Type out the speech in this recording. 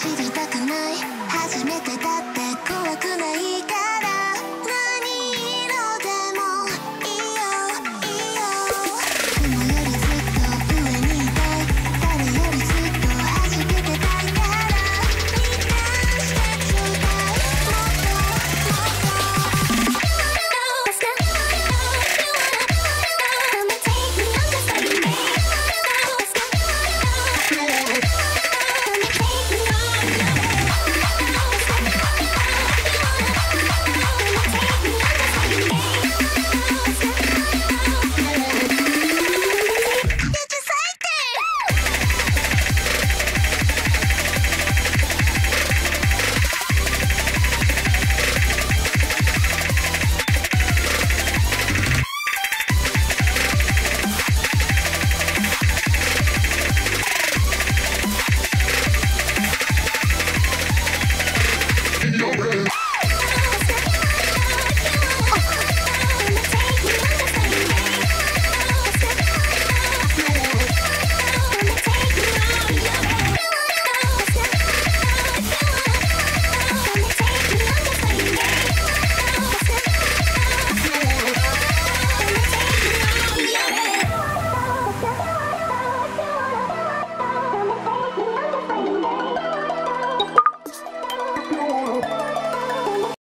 知りたくない初めてだって怖くないから